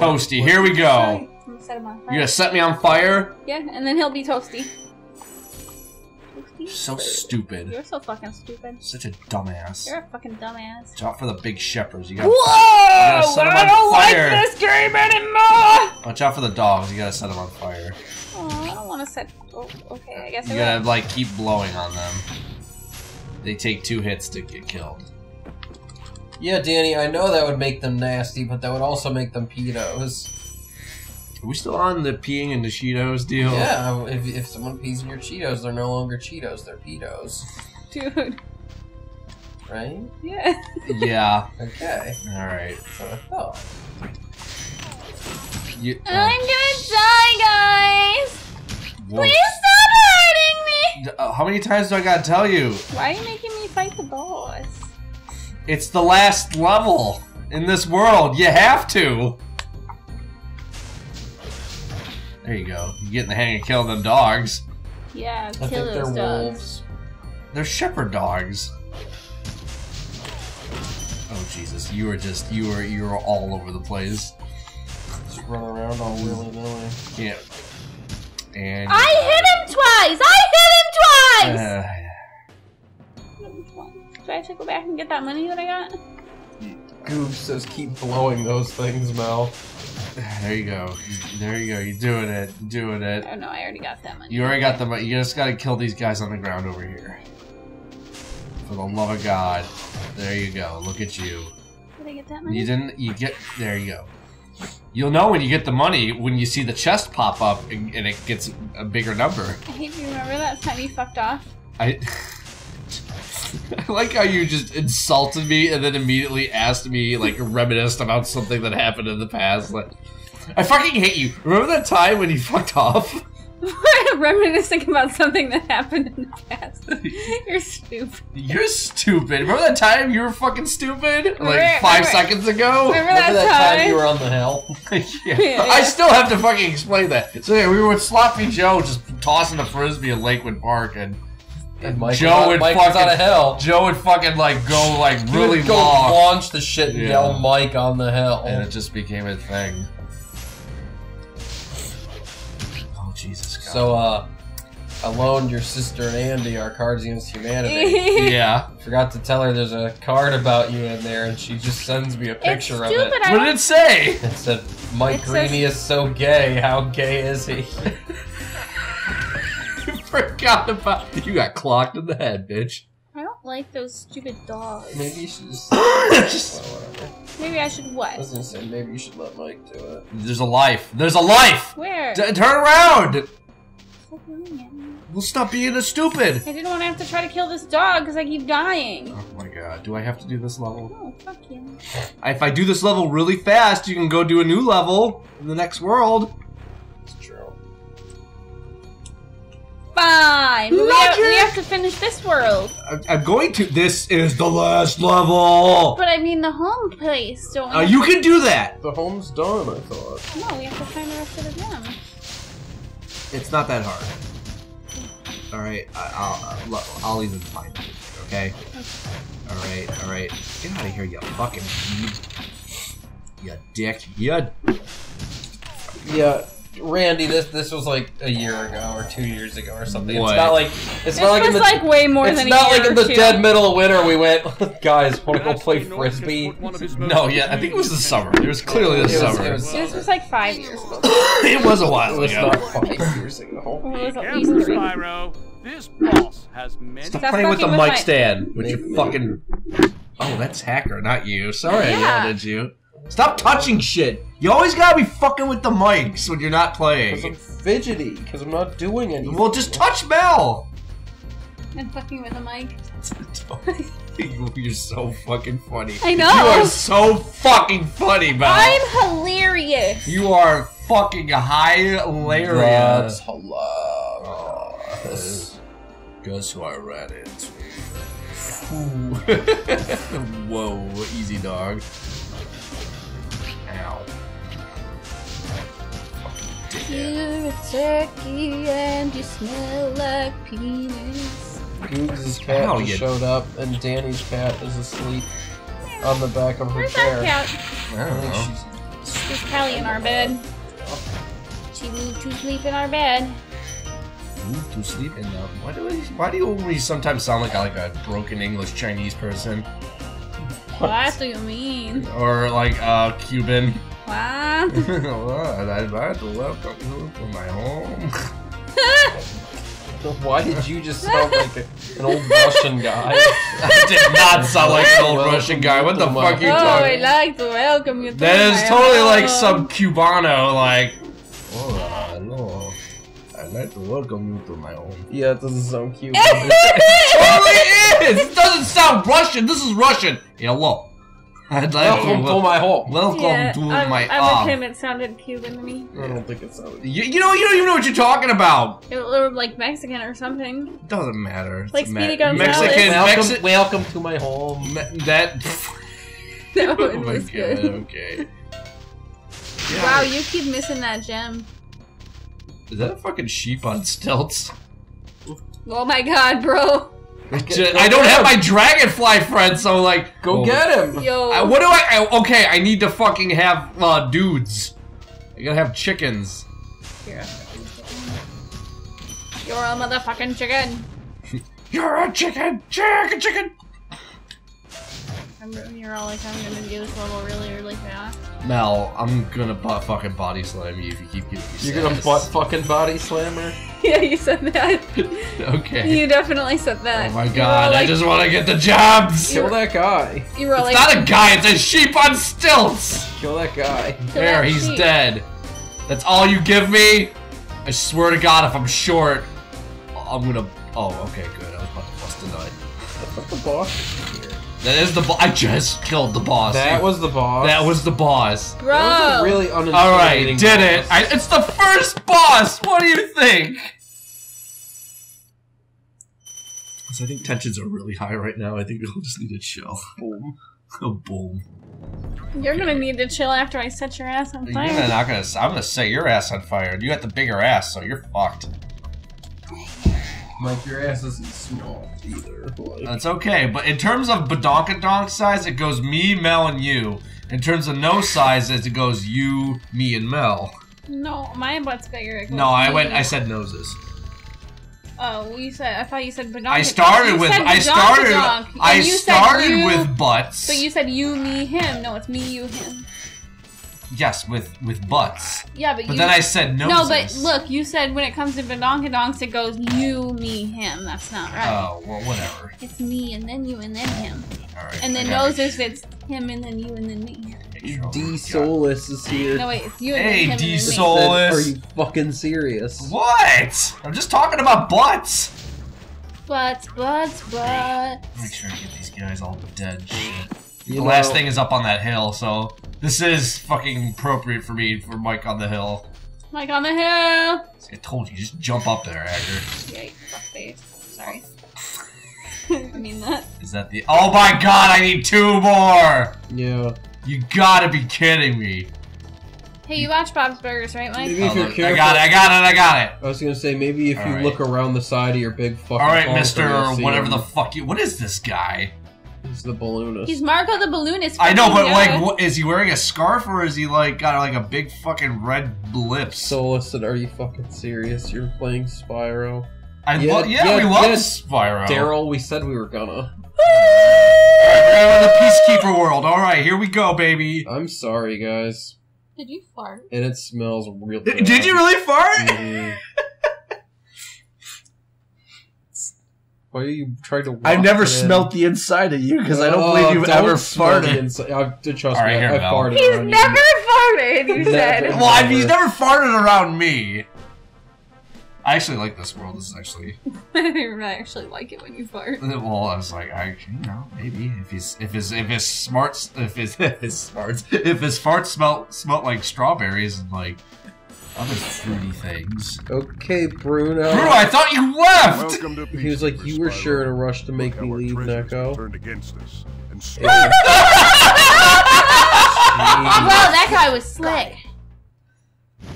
Toasty, here we go. Set him on You fire. gonna set me on fire? Yeah, and then he'll be toasty. Toasty? So stupid. You're so fucking stupid. Such a dumbass. You're a fucking dumbass. Watch out for the big shepherds. You gotta Whoa! set him I don't fire. like this game anymore! watch out for the dogs. You gotta set them on fire. Oh, I don't want to set. Oh, okay, I guess You I gotta will. like keep blowing on them. They take two hits to get killed. Yeah, Danny, I know that would make them nasty, but that would also make them pedos. Are we still on the peeing into Cheetos deal? Yeah, if, if someone pees in your Cheetos, they're no longer Cheetos, they're pedos. Dude. Right? Yeah. Yeah. Okay. All right. So I thought. You, oh, I'm gonna die, guys! whoa. Please stop hurting me! Uh, How many times do I gotta tell you? Why are you making me fight the boss? It's the last level in this world. You have to. There you go. You get in the hang of killing them dogs. Yeah, I kill think they're those dogs. wolves. They're shepherd dogs. Oh Jesus! You are just you are you are all over the place. Just run around all willy nilly. Can't. And I hit him twice! I hit him twice! Uh, Hit him twice. Do I have to go back and get that money that I got? Goob says keep blowing those things, Mel. there you go. There you go. You're doing it. You're doing it. Oh no, I already got that money. You already got the. mo- You just gotta kill these guys on the ground over here. For the love of God. There you go. Look at you. Did I get that money? You didn't. You get. There you go. You'll know when you get the money when you see the chest pop up and, and it gets a bigger number. I hate you. Remember that time you fucked off? I. I like how you just insulted me and then immediately asked me, like, reminisced about something that happened in the past. Like, I fucking hate you. Remember that time when you fucked off? Reminiscing about something that happened in the past. You're stupid. You're stupid. Remember that time you were fucking stupid? Like Remember- five remember- seconds ago? Remember Remember that, that time time? you were on the hell? yeah. Yeah, I still have to fucking explain that. So yeah, we were with Sloppy Joe just tossing a frisbee in Lakewood Park and And Mike Joe was, would Mike fucking- out of hell. Joe would fucking like go like He really would go long. launch the shit and Yeah. yell Mike on the hill, And it just became a thing. Oh Jesus God. So, uh, I loaned your sister and Andy our Cards Against Humanity. yeah. Forgot to tell her there's a card about you in there, and she just sends me a it's picture of it. I What did it say? It said, Mike It says- is so gay. How gay is he? Forgot about you. Got clocked in the head, bitch. I don't like those stupid dogs. Maybe you should just. Just- well, whatever. Maybe I should what? I what? was gonna say, maybe you should let Mike do it. There's a life. There's a life. Where? D- turn around. Stop doing. We'll stop being a stupid. I didn't want to have to try to kill this dog because I keep dying. Oh my god. Do I have to do this level? Oh, fuck you. If I do this level really fast, you can go do a new level in the next world. Fine. We, have, we have to finish this world. I- I'm going to. This is the last level. But I mean the home place, don't we? Uh, you can do that. The home's done, I thought. No, we have to find the rest of the gem. It's not that hard. All right, I- I'll uh, I'll, I'll even find it. Okay. All right, all right. Get out of here, you fucking you dick. You Yeah, Randy, this this was like a year ago or two years ago or something. What? It's not like it's This not like in was the like way more it's than a not like in or the two. dead middle of winter we went, guys, want to go play frisbee? No, yeah, I think it was the summer. It was clearly the It was- summer. it was- This was like five years ago. it was a It while was ago. not five years ago. Or it was at least three. Spyro. This boss has many. Stop Stop playing with the with mic my- stand with you fucking. Oh, that's hacker, not you. Sorry, I Yeah. yelled at you. Stop touching shit. You always gotta be fucking with the mics when you're not playing. Because I'm fidgety, because I'm not doing anything. Well, just touch Mel. And fucking with a mic. You're so fucking funny. I know. You are so fucking funny, Mel. I'm hilarious. You are fucking hilarious. That's hilarious. Oh, guess who I ran into? Whoa, easy dog. You're a turkey and you smell like penis. Googs' cat Ow, just you- showed up, and Danny's cat is asleep on the back of her Where's chair. that cat? I I don't know. she's There's Callie in our bed. She moved to sleep in our bed. Move to sleep in now. Why do I, why do you always sometimes sound like a, like a broken English Chinese person What do you mean? or like a Cuban? What? Well, I'd like to welcome you to my home. Why did you just sound like a, an old Russian guy? I did not sound like an old Welcome Russian guy. What the to my fuck are you oh, talking? I'd like to welcome you to That my is totally like some Cubano, like. Oh, hello. I'd like to welcome you to my home. Yeah, it doesn't sound cute. totally is. It doesn't sound Russian. This is Russian. Hello. I'd like Welcome to to my home. welcome Yeah, to I'm, my I'm arm. with him. It sounded Cuban to me. I don't think it sounded. You, you know, you don't even know what you're talking about. It looked like Mexican or something. Doesn't matter. It's Like a Speedy Gonzales. Mexican. Welcome, Mexi- welcome to my home. Me- that. That oh one my was god. good. Okay. Yeah. Wow, you keep missing that gem. Is that a fucking sheep on stilts? Oh my god, bro. Ju- I don't have my dragonfly friend, so like, Go oh, get him. Yo. I, what do I, I? Okay, I need to fucking have uh, dudes. I gotta have chickens. You're a You're a motherfucking chicken. You're a chicken, chicken, chicken. Remember when you're all like, I'm gonna do this level really, really fast? Mel, I'm gonna butt fucking body slam you if you keep giving me. You're gonna butt fucking body slammer. yeah, you said that. Okay. You definitely said that. Oh my You were god, I just want to get the jobs. Kill that guy. You were It's like, not a guy, it's a sheep on stilts. Kill that guy. "Kill There, that he's sheep." dead. That's all you give me? I swear to god, if I'm short, I'm gonna. Oh, okay, good. I was about to bust a nut. What the boss here? That is the. Bo- I just killed the boss. That was the boss. That was the boss. Bro! That was a really unintimidating All right, did it. I, it's the first boss. What do you think? I think tensions are really high right now. I think we'll just need to chill. Boom. Oh, boom. You're gonna need to chill after I set your ass on You're fire. not gonna. I'm gonna set your ass on fire. You got the bigger ass, so you're fucked. Mike, your ass isn't small either. Like, That's okay. But in terms of badonkadonk size, it goes me, Mel, and you. In terms of no sizes, it goes you, me, and Mel. No, my butt's bigger. It goes No, I me. went. I said noses. Oh, you said. I thought you said badonk. I started you with. I started. I and you said started you- with butts. But you said you, me, him. No, it's me, you, him. Yes, with with butts. Yeah, but, But you. then I said noses. no, but look, you said when it comes to badonkadonks, it goes you, me, him. That's not right. Oh well, whatever. It's me and then you and then him. All right. And then gotta noses, it's him and then you and then me. D we're- Solus is here. No, wait, it's you and Hey, then him D and then me. Sol- Said, Solus. Are you fucking serious? What? I'm just talking about butts. Butts, butts, butts. Make sure I get these guys all dead. Shit. You the last thing is up on that hill, so this is fucking appropriate for me for Mike on the hill. Mike on the hill. See, I told you, just jump up there, Agger. Yeah, you fuckface. Sorry. I mean that. Is that the? Oh my God! I need two more. Yeah. You gotta be kidding me. Hey, you watch Bob's Burgers, right, Mike? Maybe if Oh, you're look, I got it. I got it. I got it. I was gonna say maybe if you Alright. look around the side of your big fucking. All right, Mister, you'll whatever him. the fuck you. What is this guy? He's the balloonist. He's Marco the Balloonist. I know, but like, Yoda. what, is he wearing a scarf or is he like got like a big fucking red lips? Solus said, "Are you fucking serious? You're playing Spyro." I Yeah, lo- yeah, yeah, we love yeah. Spyro. Daryl, we said we were gonna. We're in the peacekeeper world. All right, here we go, baby. I'm sorry, guys, Did you fart? and it smells real. bad. Did you really fart? Mhm. Why are you trying to? I've never it in? smelt the inside of you because I don't Oh, believe you've don't ever smell the farted. inside. I, trust All right, me, here, I Mel. farted. He's around you. never farted, you Never. said. Well, I mean, he's Never. never farted around me. I actually like this world. This is actually I actually like it when you fart. Uh, well. I was like, I you know maybe if he's if his if his smarts if his if his smarts if his farts smelt smelt like strawberries and like other fruity things. Okay, Bruno. Bruno, I thought you left. He was like, "You were sure in a rush to make me leave, Neko." Turned against us and Yeah. Well, that guy was slick.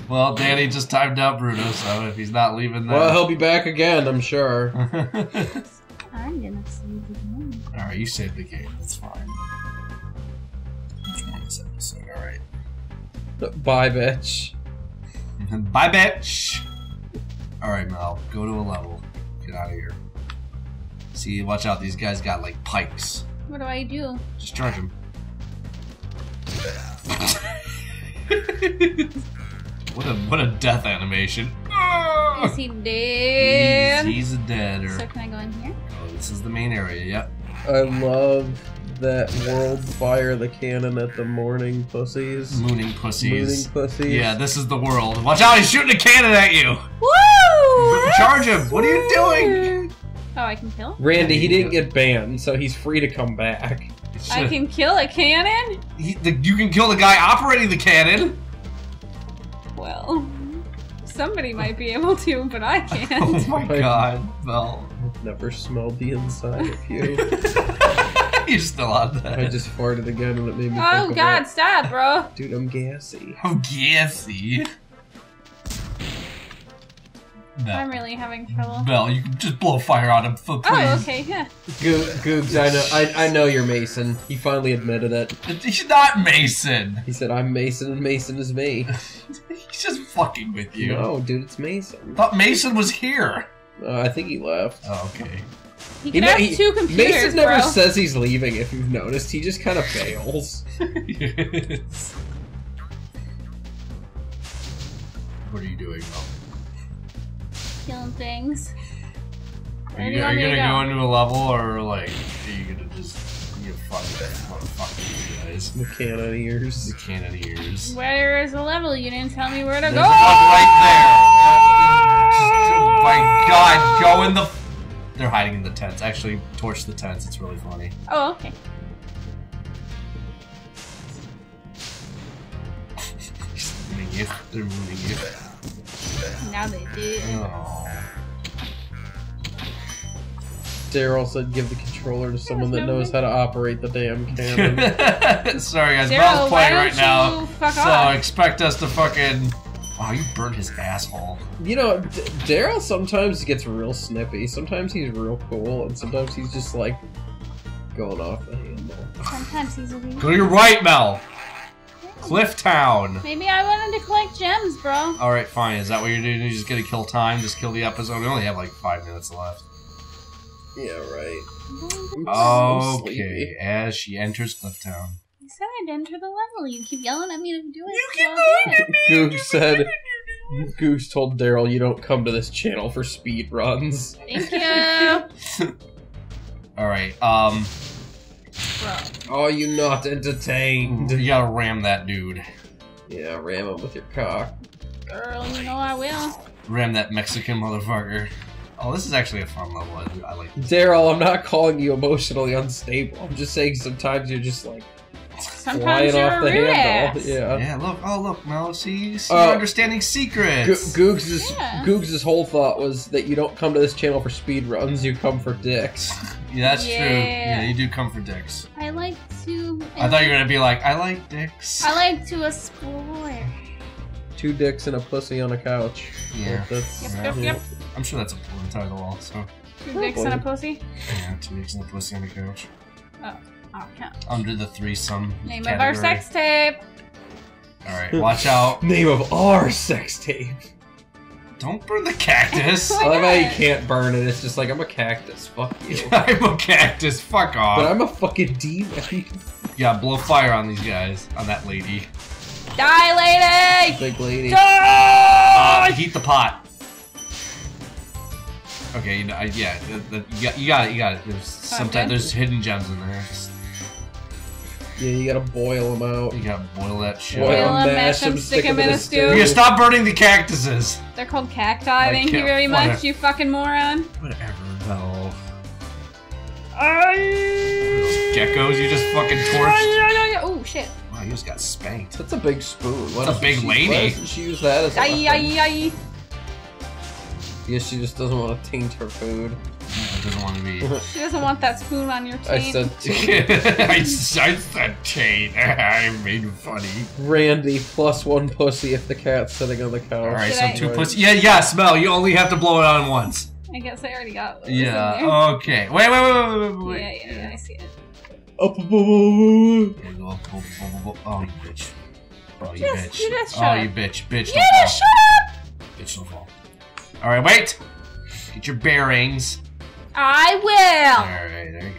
Well, Danny just timed out Bruno, so if he's not leaving, Well, he'll be back again, I'm sure. I'm gonna save the game. All right, you saved the game. That's fine. Which one is episode? All right. Bye, bitch. Bye, bitch. All right, Mel, go to a level. Get out of here. See, watch out. These guys got like pikes. What do I do? Just charge them. what a what a death animation. Ah! Is he dead? He's, he's a deader. So can I go in here? Oh, this is the main area. Yep. I love that world fire the cannon at the morning pussies. Mooning pussies. Mooning pussies. Yeah, this is the world. Watch out! He's shooting a cannon at you. Woo! Charge him! What are you doing? Oh, I can kill? Randy, he didn't get banned, so he's free to come back. I can kill a cannon? He, the, you can kill the guy operating the cannon. Well, somebody might be able to, but I can't. Oh my god, Mel. I've never smelled the inside of you. You're still on that. I just farted again and it made me oh think god, about- stop, bro. Dude, I'm gassy. I'm gassy. I'm really having trouble. Mel, you can just blow fire on him, please. Oh, okay, yeah. Go- Googs, I know, I, I know you're Mason. He finally admitted it. He's not Mason. He said, I'm Mason and Mason is me. He's just fucking with you. No, dude, it's Mason. I thought Mason was here. Uh, I think he left. Oh, okay. He He can have he- two computers, Mason never bro. says he's leaving, if you've noticed. He just kind of fails. what are you doing, Mel? Killing things. Are you, you are you gonna go go? into a level or like are you gonna just you fuck motherfucker you guys? The cannon ears. The cannoneers. Where is the level? You didn't tell me where to There's go. One right there. Oh my god, go in the. They're hiding in the tents. Actually, torch the tents. It's really funny. Oh, okay. They're mooning you. They're mooning you. Now they do. Oh. Daryl said give the controller to someone that knows how to operate the damn cannon. Sorry guys, Daryl, Mel's why playing right now. So off? expect us to fucking. Wow, you burned his asshole. you know, D- Daryl sometimes gets real snippy. Sometimes he's real cool, and sometimes he's just like going off the handle. Sometimes he's a weird. Go to your right, Mel. Cliff Town. Maybe I wanted to collect gems, bro. All right, fine. Is that what you're doing? You're just gonna kill time? Just kill the episode? We only have like five minutes left. Yeah, right. Mm-hmm. You so Okay. sleepy. As she enters Clifftown. Said I'd enter the level. You keep yelling at me to do it. You so keep I'll do it. Googs said. Googs told Daryl, "You don't come to this channel for speed runs." Thank you, All right. Um, bro. Are you not entertained? you gotta ram that dude. Yeah, ram him with your cock. Girl, you know I will. Ram that Mexican motherfucker. Oh, this is actually a fun level. I, I like. Daryl, I'm not calling you emotionally unstable. I'm just saying sometimes you're just like Sometimes flying you're off the rude handle. ass. Yeah. Yeah. Look. Oh, look, Mel. See, see Uh, you're understanding Go- secrets. Googs' Yeah. Googs' whole thought was that you don't come to this channel for speed runs, you come for dicks. yeah, that's true. Yeah. Yeah, you do come for dicks. I like to. I thought you were gonna be like, I like dicks. I like to explore. Two dicks and a pussy on a couch. Yeah. That's, Yep, yep, yep. I'm sure that's a porn title also. Two dicks and a pussy. Yeah, two dicks and a pussy on the couch. Oh, count. Under the threesome. Name category. of our sex tape. Alright, watch out. Name of our sex tape. Don't burn the cactus. I love how you can't burn it. It's just like I'm a cactus. Fuck you. I'm a cactus. Fuck off. But I'm a fucking demon. Yeah, blow fire on these guys. On that lady. Die, lady! Big lady. Uh, heat the pot. Okay, you know, I- yeah, the, the, you, got, you got it, you got it. There's sometimes Okay. there's hidden gems in there. Just, Yeah, you gotta boil them out. you gotta boil that shit. Boil Boil 'em, 'em, mash mash 'em, 'em, stick 'em in a stew. You stop burning the cactuses. They're called cacti. Thank you can't- very much, whatever. you fucking moron. Whatever, no. Those geckos you just fucking torched. Oh shit. Wow, you just got spanked. That's a big spoon. Why That's a big she, lady. Why she use that as a Aye, weapon? aye, aye. I she just doesn't want to taint her food. It doesn't want to be. She doesn't want that spoon on your I said taint. I, I said chain. I made funny. Randy plus one pussy if the cat's sitting on the couch. All right, Did so I- two pussy. Yeah, yeah. Smell. You only have to blow it on once. I guess I already got what was in Yeah. there. Okay. Wait, wait, wait, wait, wait, wait. yeah, yeah, yeah, I see it. Up, up, up, up, up. There we go. Oh, oh, oh, oh, oh, you bitch. Oh, you Just- bitch. you just oh, you bitch. Bitch, You don't just fall. shut up! Bitch, don't fall. Alright, wait! Get your bearings. I will! Alright, there you go. There you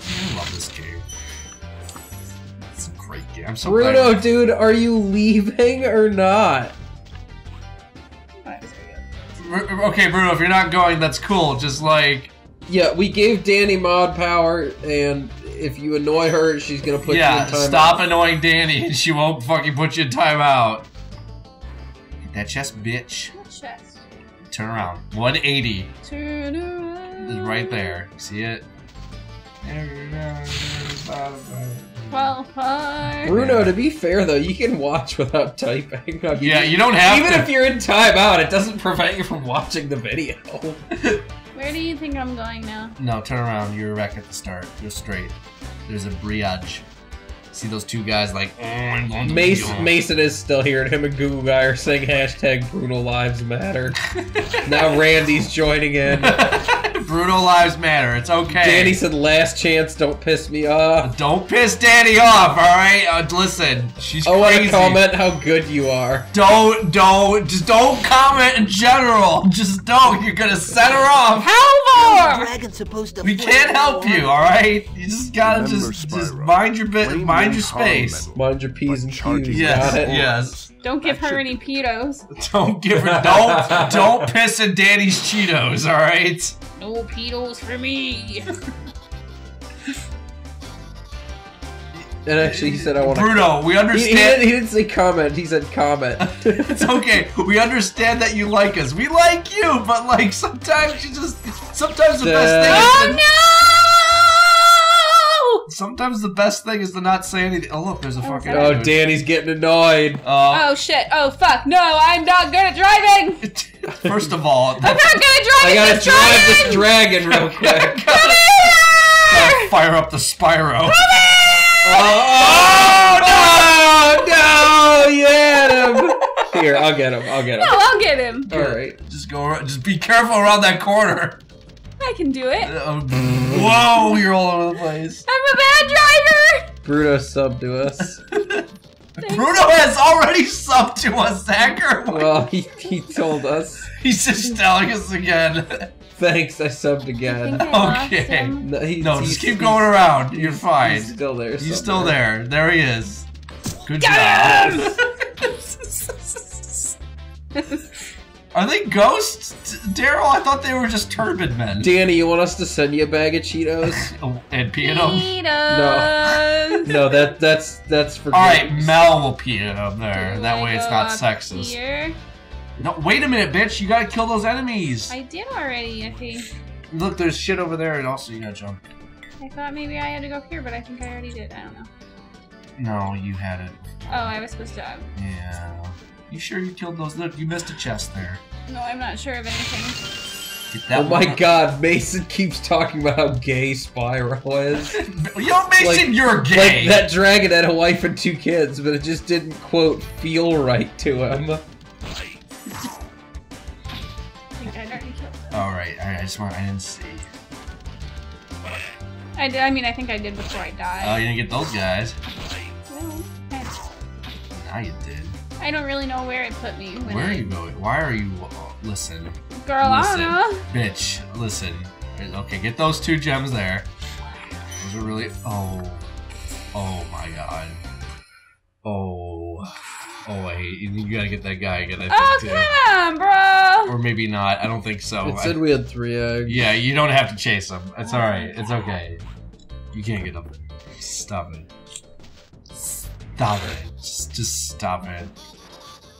go. I love this game. It's a great game. I'm so Bruno, glad. dude, are you leaving or not? Okay, Bruno, if you're not going, that's cool. Just like, Yeah, we gave Danny mod power, and if you annoy her, she's gonna put yeah, you in time. stop annoying Danny and she won't fucking put you in timeout. Hit that chest, bitch. Chest. Turn around. 180 Turn around. is right there. See it? Well, hi. Bruno, to be fair though, you can watch without typing. I mean, Yeah, you don't have even to. if you're in timeout, it doesn't prevent you from watching the video. Where do you think I'm going now? No, turn around. You're back at the start. Go straight. There's a briage. See those two guys like, mm, oh, Mason, Mason is still here, and him and Google Guy are saying hashtag Bruno Lives Matter. now Randy's joining in. Bruno lives matter. It's okay. Danny said, "Last chance, don't piss me off." Don't piss Danny off, all right? Uh, listen, she's I want crazy. to comment how good you are. Don't, don't, just don't comment in general. Just don't. You're gonna set her off. How Dragon supposed to We can't help you, all right? You just gotta Remember, just, just mind your bit, Flame mind your space. Mind your p's and Charging q's. Yes, yes. Don't give her any pedos. Don't give her, don't, don't piss in Danny's Cheetos, all right? No pedos for me. And actually, he said, "I want to." Bruno, we He, he, didn't, understand. he didn't say comment. He said comment. It's okay. We understand that you like us. We like you, but like sometimes you just, sometimes the best thing. oh Is to, no! Sometimes the best thing is to not say anything. Oh look, there's a fucking. oh, dude. Danny's getting annoyed. Uh, Oh shit! Oh fuck! No, I'm not good at driving. First of all, I'm not good at driving. I gotta this drive this dragon! dragon real quick. Come here! fire up the Spyro. Come here! Oh, no! No! You had him! Here, I'll get him. I'll get him. No, him. I'll get him. Alright. Just go. ar- Just be careful around that corner. I can do it. Uh, whoa, you're all over the place. I'm a bad driver. Bruno sub to us. Bruno has already subbed to us, Zachar. Well, he, he told us. He's just telling us again. Thanks, I subbed again. think I Okay. No, he's, No, he's- just keep going around. You're fine. He's still there. He's still there. There he is. Good Got job. Are they ghosts, Daryl? I thought they were just turban men. Danny, you want us to send you a bag of Cheetos? Oh, and pee in them. Pedos. no, that that's that's for. All right, games. Mel will pee in them there. Do that I way it's not up sexist. Here? No, wait a minute, bitch. You gotta kill those enemies. I did already. I think. Look, there's shit over there, and also you gotta jump. I thought maybe I had to go here, but I think I already did. I don't know. No, you had it. Oh, I was supposed to. Yeah. You sure you killed those? Look, you missed a chest there. No, I'm not sure of anything. That Oh my one. god, Mason keeps talking about how gay Spyro is. Yo, Mason, Like- you're gay. Like that dragon had a wife and two kids, but it just didn't quote feel right to him. I think I'd already killed. All right, all right. I just want. I didn't see. I did. I mean, I think I did before I died. Oh, you didn't get those guys. Well, I- Now you did. I don't really know where it put me. When Where I, are you going? Why are you? oh, listen, Girl, I listen, don't know. bitch. Listen. Okay, get those two gems there. Those are really. Oh. Oh my god. Oh. Oh, I hate you. You gotta get that guy again. I think Oh, too. come on, bro. Or maybe not. I don't think so. It I- said we had three eggs. yeah, you don't have to chase him. It's all right. It's okay. You can't get up there. Stop it. Stop it. Just, just stop it.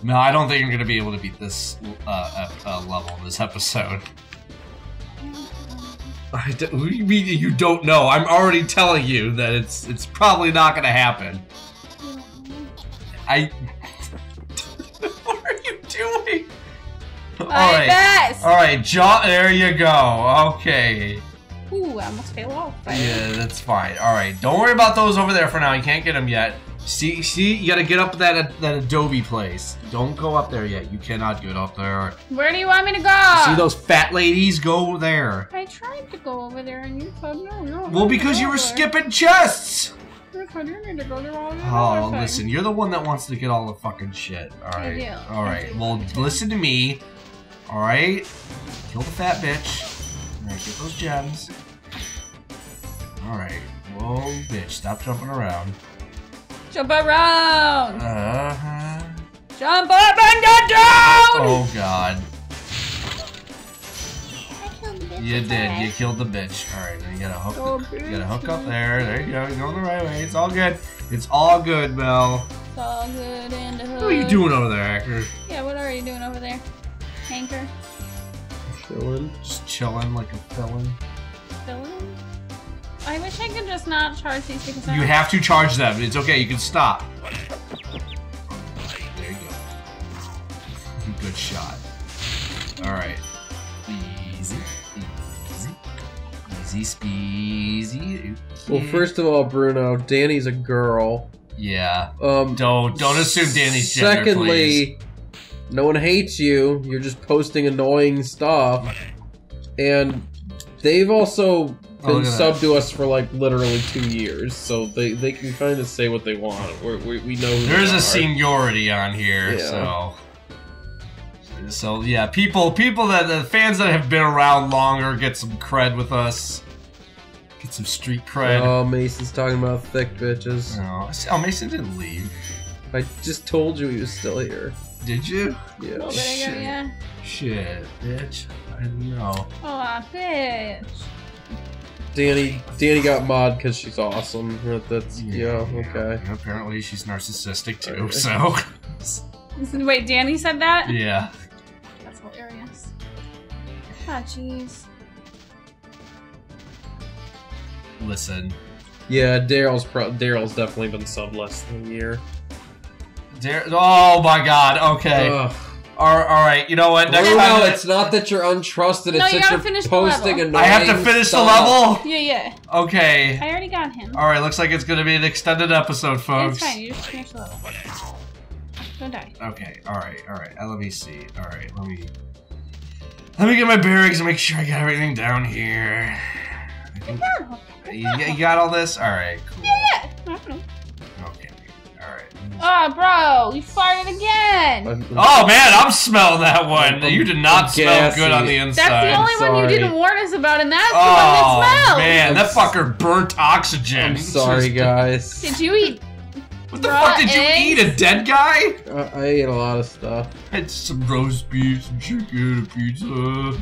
No, I don't think you're gonna be able to beat this uh, uh, level this episode. I d- what do you mean you don't know? I'm already telling you that it's it's probably not gonna happen. I. what are you doing? All right. best. All right, John. There you go. Okay. Ooh, I almost fell off. Yeah, that's fine. All right, don't worry about those over there for now. You can't get them yet. See, see, you gotta get up that that Adobe place. Don't go up there yet. You cannot get up there. Where do you want me to go? See those fat ladies? Go there. I tried to go over there and you told no, no. Well, because you were skipping chests. I need to go all Oh, listen, you're the one that wants to get all the fucking shit. All right. All right. Well, listen to me. Alright? Kill the fat bitch. Alright, get those gems. Alright. Whoa, bitch, stop jumping around. Jump around! Uh-huh. Jump up and get down! Oh god. I killed the bitch You did. You killed the bitch. Alright, now you gotta hook Oh, the, you gotta hook up there. There you go. You're going the right way. It's all good. It's all good, Mel. It's all good in the hood. What are you doing over there, Hacker? Yeah, what are you doing over there? Hanker? Chilling. Just chilling like a felon. Filling? I wish I could just not charge these because I You don't- have to charge them. It's okay. You can stop. There you go. Good shot. All right. Easy, easy, easy, speezy. Well, first of all, Bruno, Danny's a girl. yeah. Um, Don't don't assume Danny's gender, Secondly, please. no one hates you. You're just posting annoying stuff, and they've also Oh, been look at subbed to us for like literally two years, so they they can kind of say what they want. We're, we we know who There's they a seniority on here, Yeah. so. So yeah, people people that the fans that have been around longer get some cred with us. Get some street cred. Oh, Mason's talking about thick bitches. No. Oh, Mason didn't leave. I just told you he was still here. Did you? Yeah. A little bit Shit. yeah. Shit, bitch. I didn't know. Oh, bitch. Danny Danny got mod because she's awesome. That's yeah, okay. And apparently she's narcissistic too, Alright. so. Listen, Wait, Danny said that? yeah. That's hilarious. Ah, jeez. Listen. Yeah, Daryl's pro- Daryl's definitely been sub less than a year. Dar- oh my god, okay. Ugh. All right, you know what? Next Bruno, time. it's not that you're untrusted. It's No, you that gotta you're finish the posting level. annoying I have to finish the level? Yeah, yeah. Okay. I already got him. Alright, looks like it's gonna be an extended episode, folks. It's fine, you just finish the level. Don't die. Okay, alright, alright. Uh, let me see. Alright, let me. Let me get my bearings and make sure I got everything down here. I think- you, you got all this? Alright, cool. Yeah, yeah. Oh, bro, you farted again. I'm- Oh man, I'm smelling that one. You did not smell gassy. good on the inside. That's the only one you didn't warn us about, and that's the oh one that oh, smells. man, that fucker burnt oxygen. I'm sorry, guys. Did you eat? What the Raw fuck did you eat? A dead guy? I, I ate a lot of stuff. Had some roast beef, some chicken, a pizza.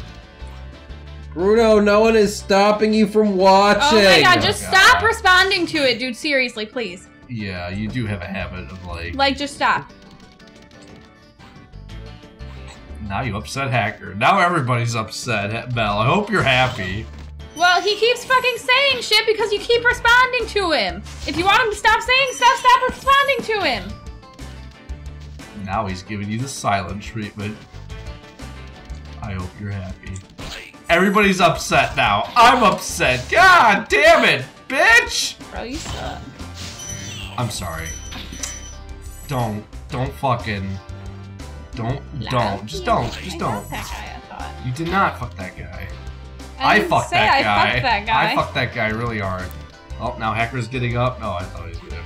Bruno, no one is stopping you from watching. Oh my god, just God. stop responding to it, dude. Seriously, please. Yeah, you do have a habit of like. Like, just stop. Now you upset Hacker. Now everybody's upset, Bell. I hope you're happy. Well, he keeps fucking saying shit because you keep responding to him. If you want him to stop saying stuff, stop responding to him. Now he's giving you the silent treatment. I hope you're happy. Everybody's upset now. I'm upset. God damn it, bitch! Bro, you suck. I'm sorry. Don't, don't fucking, don't, don't, just don't, just don't. fucked that guy, I thought. You did not fuck that guy. I, I, fucked that I guy. fucked that guy. I fucked that guy really hard. Oh, now Hacker's getting up. No, I thought he was good. Okay.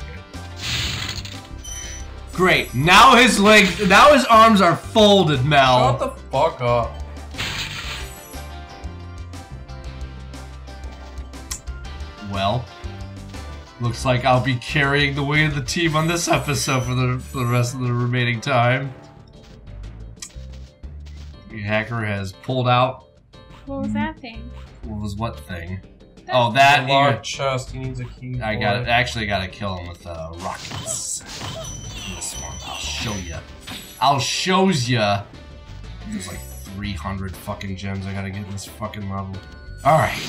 Great. Now his legs, now his arms are folded, Mel. Shut the fuck up. Well, looks like I'll be carrying the weight of the team on this episode for the for the rest of the remaining time. The hacker has pulled out. What was that thing? What was what thing? Oh, that. you- Large chest. He needs a key. I got it. it. Actually, got to kill him with uh, rockets. This one, I'll show you. I'll shows you. There's like 300 fucking gems I gotta get in this fucking level. All right,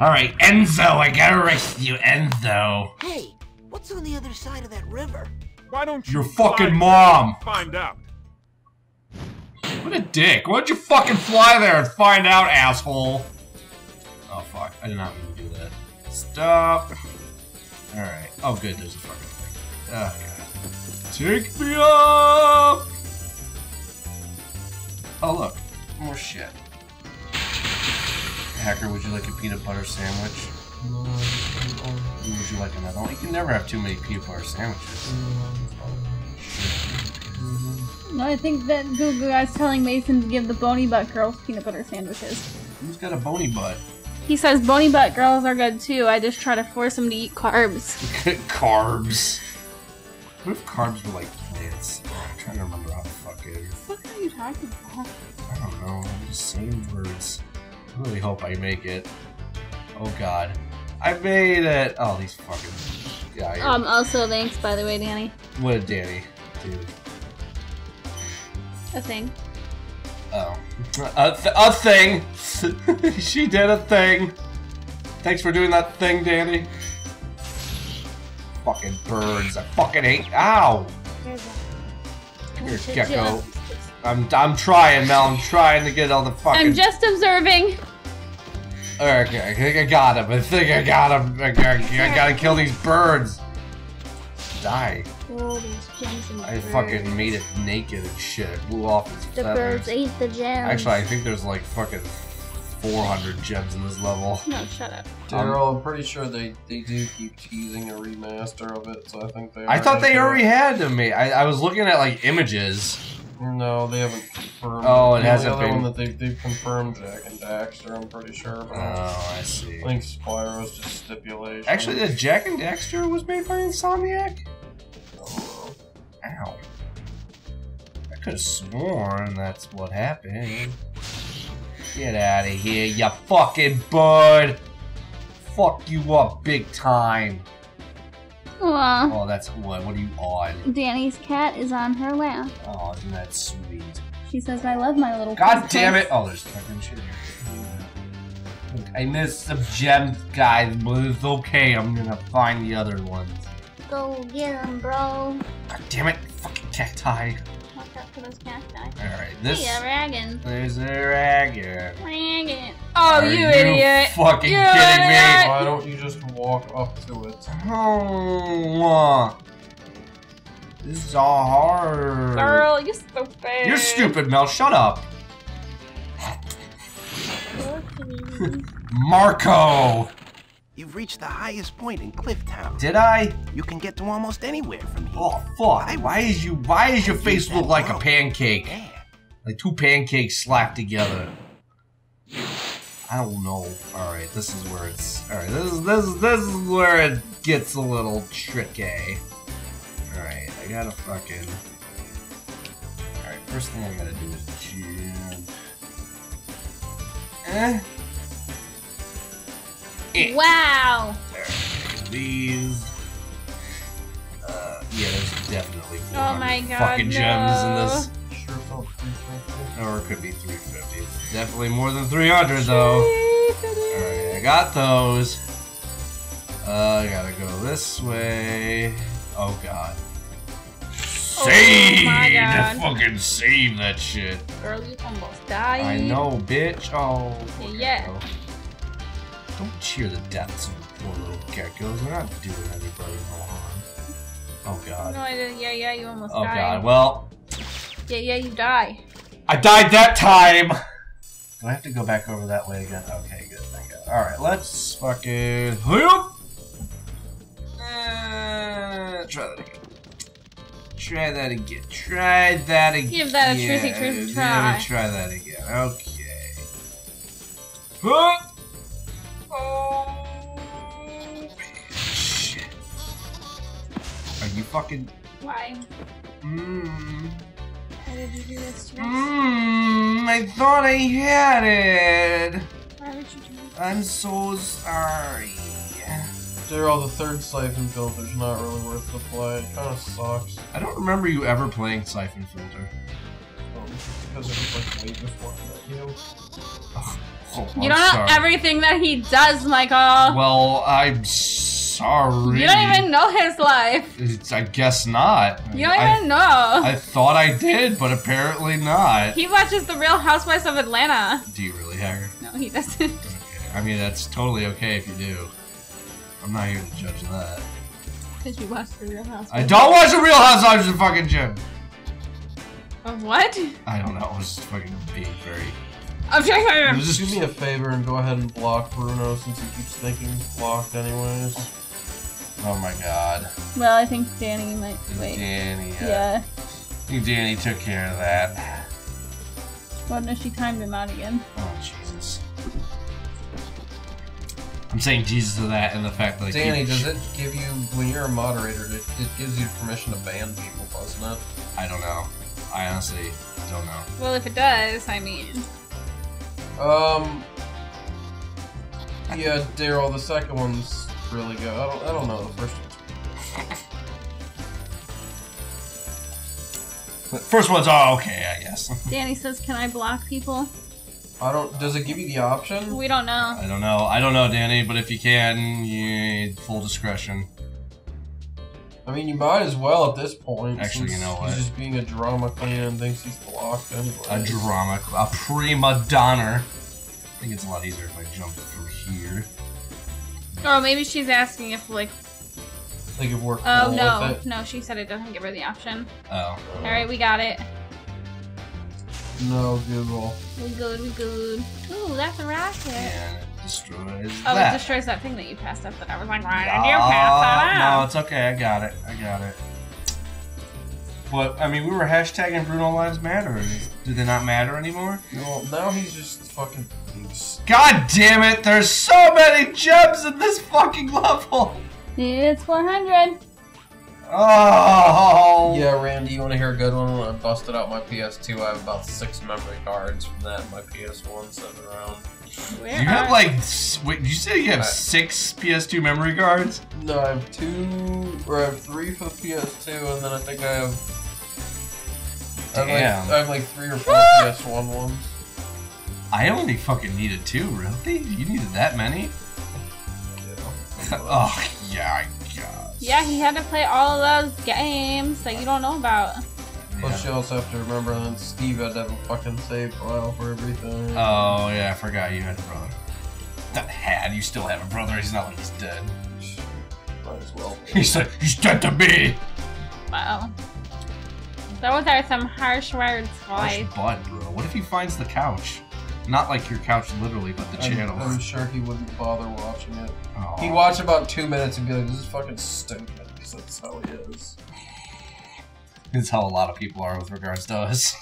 all right, Enzo, I gotta rescue Enzo. Hey, what's on the other side of that river? Why don't you Your fucking mom. Find out. What a dick. Why don't you fucking fly there and find out, asshole? Oh, fuck. I did not mean to do that. Stop. Alright. Oh, good. There's a fucking thing. Oh, God. Take me up! Oh, look. More shit. Hacker, would you like a peanut butter sandwich? Would you like another one? You can never have too many peanut butter sandwiches. No, I mm-hmm. think that Google guy's telling Mason to give the Bony Butt girls peanut butter sandwiches. Who's got a bony butt? He says Bony Butt girls are good too. I just try to force him to eat carbs. carbs. What if carbs were like plants? Oh, I'm trying to remember how the fuck it is. What are you talking about? I don't know. I'm just saying words. I really hope I make it. Oh god. I made it! Oh, these fucking guys. Um, also, thanks, by the way, Danny. what did Danny do? A thing. Oh. A, th- a thing! she did a thing! Thanks for doing that thing, Danny. Fucking birds. I fucking hate. Ow! Here, gecko. I'm, I'm trying, Mel. I'm trying to get all the fucking. I'm just observing. Okay, I think I got him. I think I got him. I, gotta- I gotta kill these birds. Die. Oh, these gems and I birds. fucking made it naked and shit. I blew off its The feathers. birds ate the gems. Actually, I think there's like fucking 400 gems in this level. No, shut up. Um, Daryl, I'm pretty sure they, they do keep teasing a remaster of it, so I think they. I thought they already it. had to me. I, I was looking at like images. No, they haven't confirmed. Oh, it The hasn't other been- one that they've, they've confirmed Jak and Daxter. I'm pretty sure, but Oh, I see. I think Spyro's just stipulation. Actually, the Jak and Daxter was made by Insomniac. Oh, Ow. I could have sworn that's what happened. Get out of here, you fucking bird! Fuck you up big time. Aw. Oh, that's what? What are you on? Danny's cat is on her lap. Oh, isn't that sweet? She says, I love my little God princess." damn it! Oh, there's fucking shit here. I missed some gems, guys, but it's okay. I'm gonna find the other ones. Go get them, bro. God damn it! Fucking cacti. Watch out for those cacti. Alright, this. Uh, hey, a dragon. There's a dragon. Dragon. Oh, Are you idiot. fucking You kidding me? idiot. Why don't you just walk up to it? Oh, this is all hard. Girl, you're stupid. You're stupid, Mel. Shut up. Marco! You've reached the highest point in Clifftown. Did I? You can get to almost anywhere from here. Oh fuck! Why is you? Why is your face look like a pancake? Yeah. Like two pancakes slapped together. I don't know. All right, this is where it's. All right, this is this is this is where it gets a little tricky. All right, I gotta fucking. All right, first thing I gotta do is jump. Eh. Eh. Wow. These. Uh, yeah, there's definitely 400 Oh my God, fucking gems in no. this. Sure felt 350. Or it could be 350. Definitely more than 300 though. Alright, I got those. Uh, I gotta go this way. Oh god. Save! Oh my God. Fucking save that shit. Girl, you almost died. I know, bitch. Oh. Yeah. Don't cheer the deaths of the poor little geckos. They're not doing anybody no harm. Oh god. No, I didn't. Yeah, yeah, you almost Oh died. god. Well, Yeah, yeah, you die. I died that time! Do I have to go back over that way again? Okay, good. Thank God. Alright, let's fucking. Uh, try that again. Try that again. Try that again. Give that a trucy Yeah, Let try. me try that again. Okay. Huh? Oh. Shit. Are you fucking. Why? Mmm. Why did you do this to us? Mmm, I thought I had it. Why would you do this? I'm so sorry. Daryl, the third Siphon Filter's not really worth the play. It kinda sucks. I don't remember you ever playing Siphon Filter. Because it was like way before that, you know? Ah, oh, You I'm don't know everything that he does, Michael. Well, I'm sorry. you don't even know his life. It's- I guess not. You don't I, even know. I thought I did, but apparently not. he watches The Real Housewives of Atlanta. Do you really, Haggard? No, he doesn't. Okay. I mean, that's totally okay if you do. I'm not here to judge that. Because you watch The Real Housewives. I don't watch the Real Housewives of fucking Jim. Of what? I don't know. I was just fucking being very I'm checking him. Just- Do me a favor and go ahead and block Bruno since he keeps thinking he's blocked anyways. Oh my god. Well, I think Danny might wait. Danny. uh, Yeah. I think Danny took care of that. Well, no, she timed him out again. Oh Jesus. I'm saying Jesus to that and the fact that I Danny, does it give you when you're a moderator? It, it gives you permission to ban people, doesn't it? I don't know. I honestly don't know. Well, if it does, I mean, Um. Yeah, Daryl, the second one's really good. I don't, I don't know. The first one's First one's oh okay, I guess. Danny says, "Can I block people?" I don't. Does it give you the option? We don't know. I don't know. I don't know, Danny, but if you can, you full discretion. I mean, you might as well at this point. Actually, since you know what? He's just being a drama queen and thinks he's blocked anyway. A drama, a prima donna. I think it's a lot easier if I jump through here. Oh, maybe she's asking if like. Think if we're cool Oh with no, it. no, she said it doesn't give her the option. Oh. All right, we got it. No, Googs. We good, we good. Ooh, that's a rocket. And it destroys Oh, that. it destroys that thing that you passed up that I was like, why did Ah, you pass that No, it's okay. I got it. I got it. But I mean, we were hashtagging Bruno Lives Matter. Do they not matter anymore? No, now he's just fucking. God damn it! There's so many gems in this fucking level. It's 400. Oh. Yeah, Randy, you want to hear a good one? When I busted out my PS2, I have about six memory cards from that. My PS1 sitting around. Where You have are- like, wait, did you say you have six PS2 memory cards? No, I have two, or I have three for PS2, and then I think I have. I have, Damn. like, I have like three or four PS1 ones. I only fucking needed two, really? You needed that many? oh, yeah, I guess. Yeah, he had to play all of those games that you don't know about. Plus, you also have to remember that Steve had to have a fucking save file for everything. Oh, yeah, I forgot you had a brother. Not had, you still have a brother. He's not like he's dead. Might as well. He said, he's dead to me! Wow. Those are some harsh words, Harsh boy. butt, bro. What if he finds the couch? Not like your couch literally, but the I'm, channel. I'm sure he wouldn't bother watching it. Oh. He'd watch about two minutes and be like, "This is fucking stupid." Because that's how he is. It's how a lot of people are with regards to us.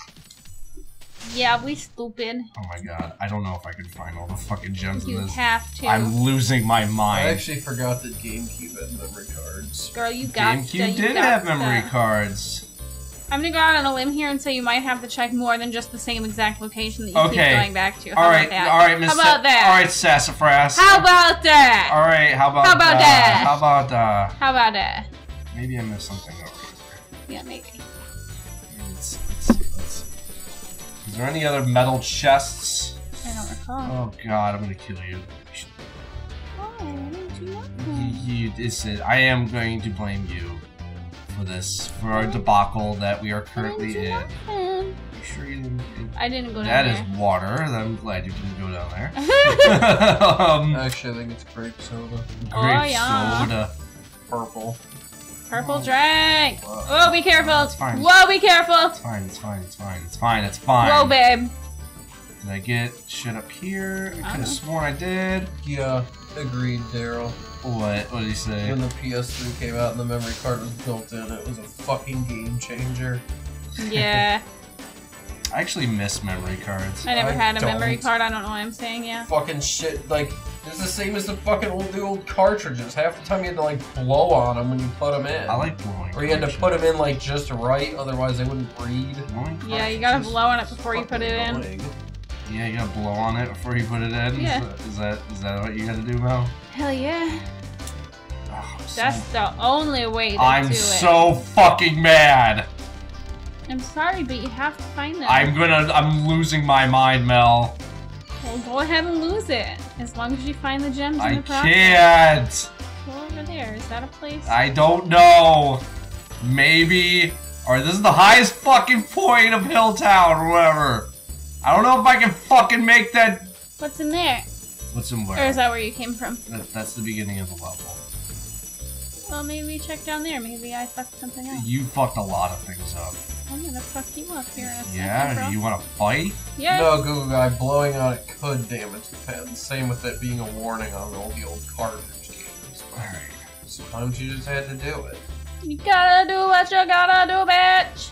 Yeah, we stupid. Oh my god, I don't know if I can find all the fucking gems in You have to. I'm losing my mind. I actually forgot that GameCube had memory cards. Girl, you got GameCube did have memory cards. I'm gonna go out on a limb here and say you might have to check more than just the same exact location that you Okay. keep going back to. How All about right, that? all right, Miss. How about that? All right, Sassafras. How about that? All right, how about How about uh, that? How about uh? How about that? Maybe I missed something over here. Yeah, maybe. Let's, let's see. Let's see. Is there any other metal chests? I don't recall. Oh god, I'm gonna kill you. Oh, I didn't you know? You, you, I am going to blame you for this, for our debacle that we are currently in. Didn't you sure you didn't? it- I didn't go That down is water. I'm glad you didn't go down there. there. um, Actually, I think it's grape soda. Oh, yeah. soda. Purple. Purple drink. Wow. Whoa, be careful. It's fine. Whoa, be careful. It's fine. It's fine. It's fine. It's fine. It's fine. Whoa, babe. Did I get shit up here? I could Uh-huh. have sworn I did. Yeah, agreed, Daryl. What? What did he say? When the PS3 came out and the memory card was built in, it was a fucking game changer. Yeah, I actually miss memory cards. I never I had a memory don't. card. I don't know why I'm saying yeah. Fucking shit, like, it's the same as the fucking old, the old cartridges. Half the time you had to, like, blow on them when you put them in. I like blowing. Or you had to put them in, like, just right, otherwise they wouldn't read. Blowing Yeah, you gotta blow on it before you put it in. Fucking. Yeah, you gotta blow on it before you put it in. Yeah. Is that is that what you gotta do, Mel? Hell yeah. Oh, I'm so- That's the only way to I'm do it. so fucking mad. I'm sorry, but you have to find them. I'm gonna. I'm losing my mind, Mel. Well, go ahead and lose it. As long as you find the gems in I the process. can't. Go over there. Is that a place? I don't know. Maybe. Or this is the highest fucking point of Hilltown or whatever. I don't know if I can fucking make that. What's in there? What's in where? Or where? is that where you came from? That, that's the beginning of the level. Well, maybe check down there. Maybe I fucked something up. You fucked a lot of things up. I'm gonna fuck you up here in a second, Yeah, bro. do you want to fight? Yeah. No, Google Guy, blowing on it could damage the pen. Same with it being a warning on all the old cartridge games. Alright. Sometimes you just had to do it. You gotta do what you gotta do, bitch.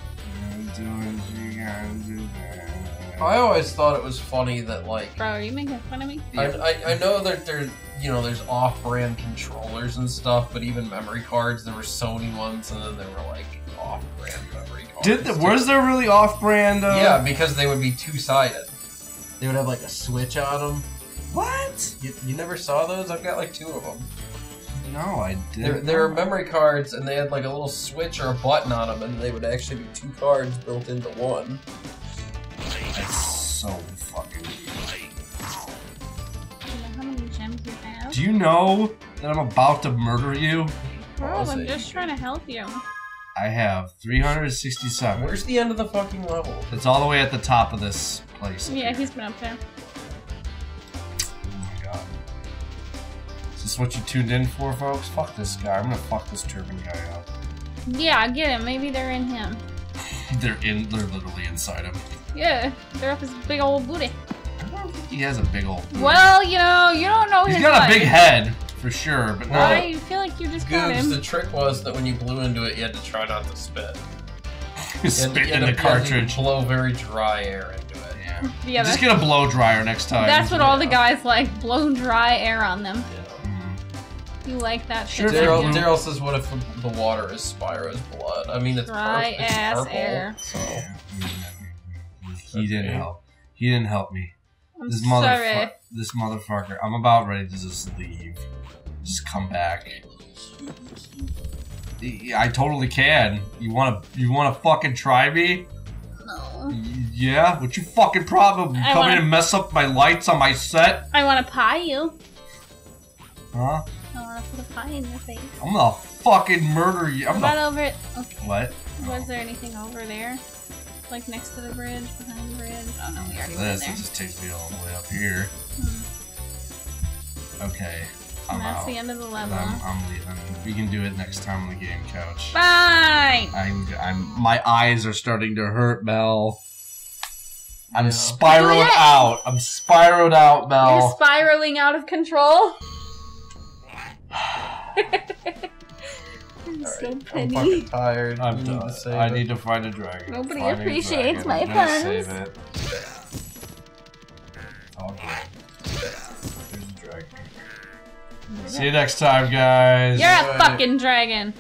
I always thought it was funny that, like, Bro, are you making fun of me? I, I, I know that there's you know there's off-brand controllers and stuff, but even memory cards, there were Sony ones, and then there were like off-brand memory cards. Did the, too. was there really off-brand? Uh, Yeah, because they would be two-sided. They would have like a switch on them. What? You, you never saw those? I've got like two of them. No, I didn't. there were memory cards, and they had like a little switch or a button on them, and they would actually be two cards built into one. That's so fucking. weird. Do you know that I'm about to murder you? Bro, I'll I'm say just trying to help you. I have 367. Where's the end of the fucking level? It's all the way at the top of this place. Yeah, he's been up there. Oh my god. Is this what you tuned in for, folks? Fuck this guy. I'm gonna fuck this turban guy up. Yeah, I get it. Maybe they're in him. They're in. They're literally inside him. Yeah, they're up his big old booty. I don't think he has a big old. booty. Well, you know, you don't know he's his got a big head for sure, but not. I feel like you're just got Goobs, him. the trick was that when you blew into it, you had to try not to spit. spit You in the to- you cartridge. Blow very dry air into it. Yeah. Yeah, Just get a blow dryer next time. that's what all the guys like. Blow dry air on them. Yeah. You like that Sure, shit. Daryl. Daryl says, "What if the water is Spyro's blood? I mean, it's, Dry purple, it's ass purple, air. So He didn't help. He didn't help me. I'm This motherfucker. This motherfucker. I'm about ready to just leave. Just come back. I totally can. You wanna? You wanna fucking try me? No. Yeah. What's your fucking problem? You come wanna- in and mess up my lights on my set? I want to pie you. Huh? I want to put a pie in your face. I'm gonna fucking murder you. I'm What gonna. over it? Okay. What? Was there anything over there? Like next to the bridge, behind the bridge? Oh no, we already went This. there. It just takes me all the way up here. Hmm. Okay. I'm And that's out. the end of the level. I'm, I'm leaving. We can do it next time on the game couch. Fine! I'm, I'm, my eyes are starting to hurt, Mel. I'm Yeah. spiraling Do out. I'm spiraled out, You're Mel. spiraling out of control. I'm so I'm fucking tired. I'm We need done. to save I it. need to find a dragon. Nobody Finding appreciates dragon. my puns. Save it. It's. There's a dragon. See you next time, guys. You're a fucking dragon.